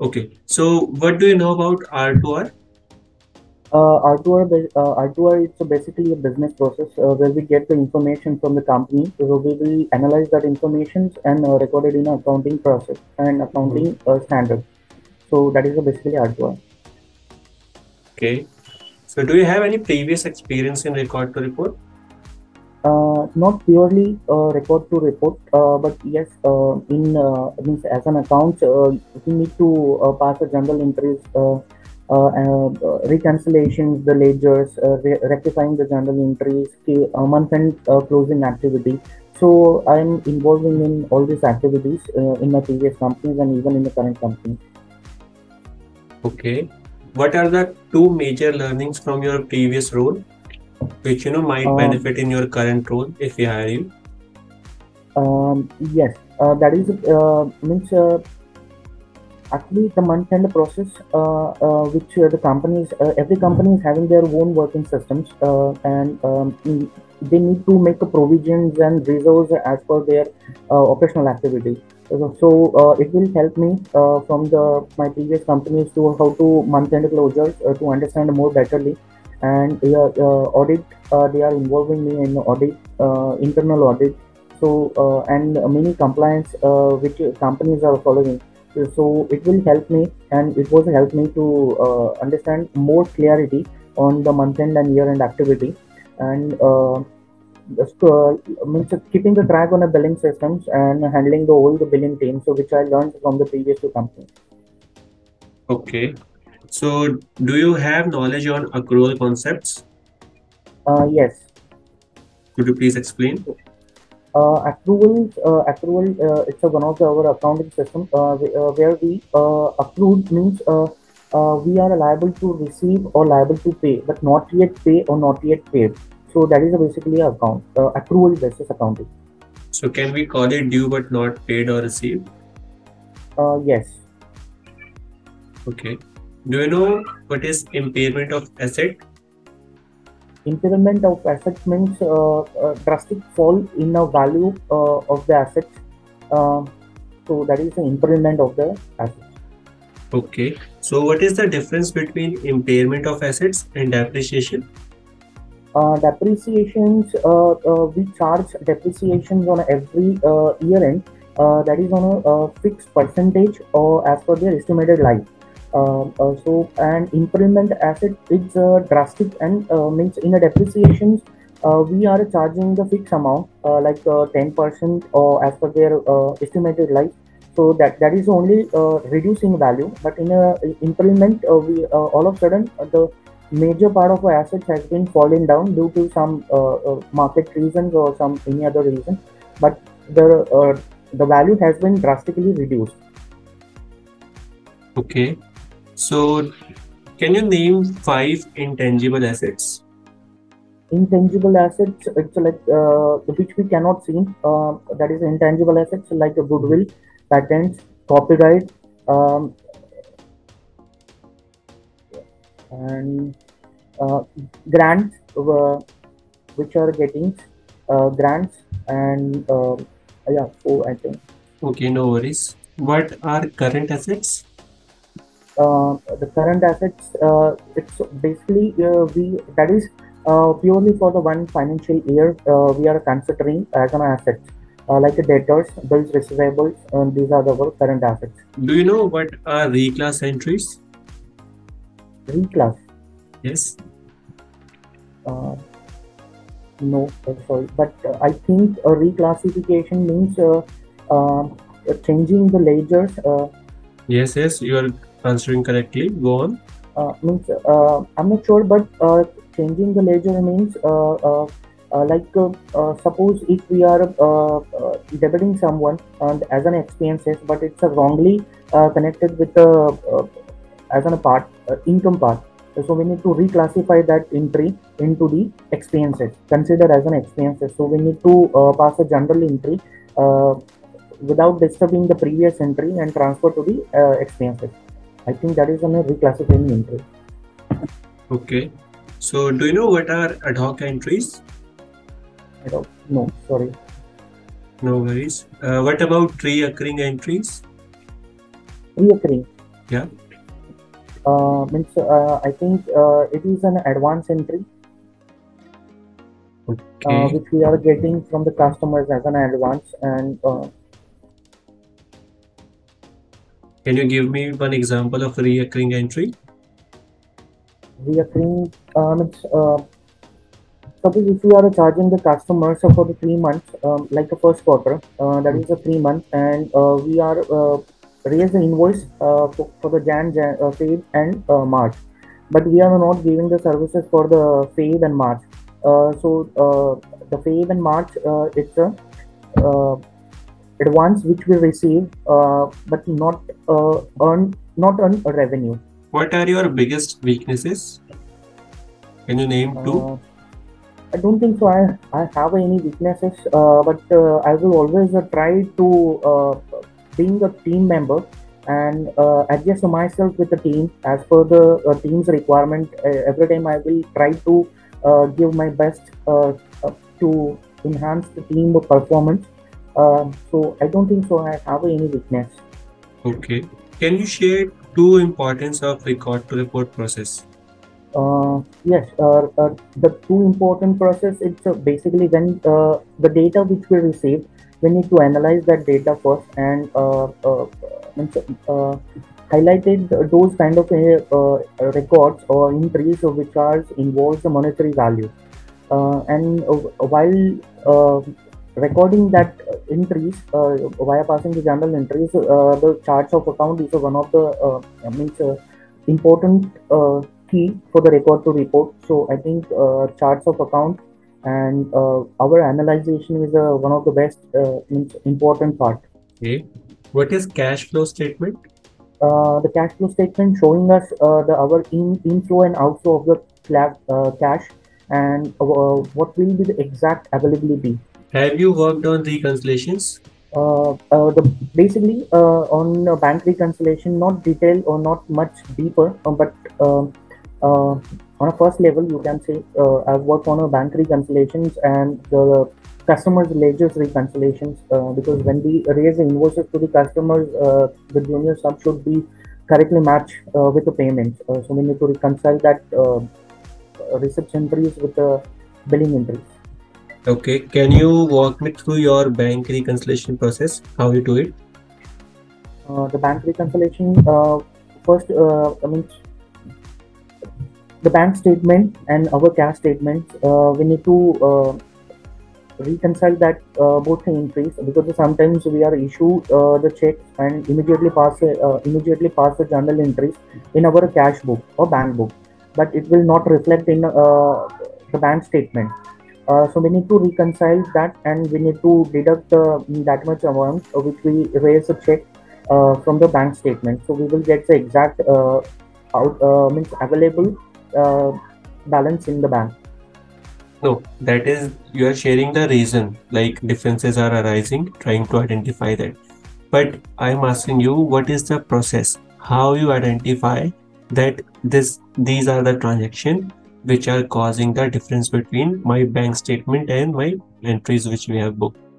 Okay. So what do you know about R2R? Uh, R2R, uh, R2R is basically a business process uh, where we get the information from the company. So we will analyze that information and uh, record it in an accounting process and accounting uh, standard. So that is basically R2R. Okay. So do you have any previous experience in record to report? Uh, not purely uh, record to report, uh, but yes, uh, in uh, means as an account, we need to pass a journal entries, reconciliations, the ledgers, re- rectifying the journal entries, the month-end uh, closing activity. So I'm involving in all these activities in my previous companies and even in the current company. Okay. What are the two major learnings from your previous role, which you know might Um, benefit in your current role if we hire you? Um, yes, uh, that is uh, means uh, actually the month end process, uh, uh, which uh, the companies, uh, every company is having their own working systems, uh, and um, they need to make provisions and reserves as per their uh, operational activity. So, so uh, it will help me uh, from the my previous companies to how to month end closures uh, to understand more betterly, and uh, audit. They are involving me in audit, uh, internal audit so uh, and many compliance uh, which companies are following so it will help me and it was help me to understand more clarity on the month end and year end activity and uh, means keeping the track on the billing systems and handling the the billing team so which i learned from the previous two companies Okay. So do you have knowledge on accrual concepts? uh, yes Could you please explain? uh, accruals, uh, accrual, uh, it's a one of the, our accounting system uh, uh, where we uh, accrued means uh, uh, we are liable to receive or liable to pay, but not yet pay or not yet paid. So that is basically a account uh, accrual basis accounting. So can we call it due but not paid or received? Uh, yes. Okay. Do you know what is impairment of asset? Impairment of assets means uh, uh, drastic fall in the value uh, of the asset. Uh, so that is the impairment of the asset. Okay. So what is the difference between impairment of assets and depreciation? uh, depreciations uh, uh, we charge depreciations on every uh, year end uh, that is on a, uh fixed percentage or as per their estimated life so and impairment asset is uh, drastic and uh, means in a depreciation uh, we are charging the fixed amount uh, like uh, 10% or as per their uh, estimated life. So that that is only uh, reducing value but in a impairment uh, we uh, all of a sudden uh, the major part of our assets has been falling down due to some uh, uh, market reasons or some any other reason. But the uh, the value has been drastically reduced. Okay. So can you name five intangible assets? intangible assets it's like uh, which we cannot see uh, that is intangible assets like a goodwill patents copyright um, and uh, grants uh, which are getting uh, grants and uh, yeah four i think Okay, no worries. What are current assets? Uh, the current assets uh, it's basically uh, we that is uh, purely for the one financial year uh, we are considering as an asset uh, like the debtors bills receivables and these are the current assets Do you know what are reclass entries? reclass Yes. uh, no sorry but uh, i think a reclassification means uh, uh, changing the ledgers uh, Yes, yes, you are answering correctly. Go on. uh, means uh, I'm not sure, but uh, changing the ledger means uh, uh, uh, like suppose if we are debiting someone and as an expenses, but it's wrongly connected with the as an part income part. So we need to reclassify that entry into the expenses, consider as an expenses. So we need to pass a journal entry without disturbing the previous entry and transfer to the expenses. I think that is on a reclassifying entry. Okay. So do you know what are ad hoc entries? I don't know. Sorry. No worries. Uh, what about reoccurring entries? Reoccurring. Yeah. Uh, means uh, I think uh, it is an advance entry uh, Okay. which we are getting from the customers as an advance and Can you give me one example of a recurring entry? reoccurring uh, means uh, suppose if you are charging the customer so for the three months um, like the first quarter uh, that is a three month and uh, we are uh, raise the invoice uh, for, for the jan, jan uh, feb and uh, march but we are not giving the services for the feb and march so the feb and march it's a advance which we receive uh, but not uh, earn not earn a revenue What are your biggest weaknesses? Can you name two? Uh, I don't think so. I, I have any weaknesses, uh, but uh, I will always uh, try to uh, being a team member and uh, adjust myself with the team as per the uh, team's requirement. Uh, every time I will try to uh, give my best uh, uh, to enhance the team performance. Uh, so I don't think so. I have any weakness. Okay. Can you share two importance of record to report process? Uh, yes, uh, uh, the two important process it's uh, basically when uh, the data which we receive, we need to analyze that data first and uh, uh, uh, highlighted those kind of uh, uh, records or entries which are involves the monetary value. Uh, and uh, while uh, recording that entries uh, via passing the journal entries, uh, the charts of account is one of the uh, I means uh, important uh, key for the record to report. So I think uh, charts of account and uh, our analyzation is uh, one of the best uh, important part. Okay. What is cash flow statement? Uh, the cash flow statement showing us uh, the our in, inflow and outflow of the uh, cash and uh, what will be the exact availability. Have you worked on reconciliations? Uh, uh, the basically uh, on bank reconciliation, not detailed or not much deeper, uh, but um, uh, on a first level, you can say uh, I've worked on a bank reconciliations and the customers ledgers reconciliations because when we raise the invoices to the customers, the junior sub should be correctly matched with the payments. So we need to reconcile that uh, receipt entries with the billing entries. Okay. Can you walk me through your bank reconciliation process? How you do it? Uh, the bank reconciliation uh, first uh, I mean the bank statement and our cash statements uh, we need to uh, reconcile that uh, both the entries because sometimes we are issued the check and immediately pass immediately pass the journal entries in our cash book or bank book but it will not reflect in the bank statement so we need to reconcile that and we need to deduct uh, that much amount uh, which we raise a check uh, from the bank statement. So we will get the exact uh, out uh, means available uh, balance in the bank. No, that is you are sharing the reason, like differences are arising, trying to identify that. But I'm asking you, what is the process? How you identify that this these are the transaction which are causing the difference between my bank statement and my entries which we have booked.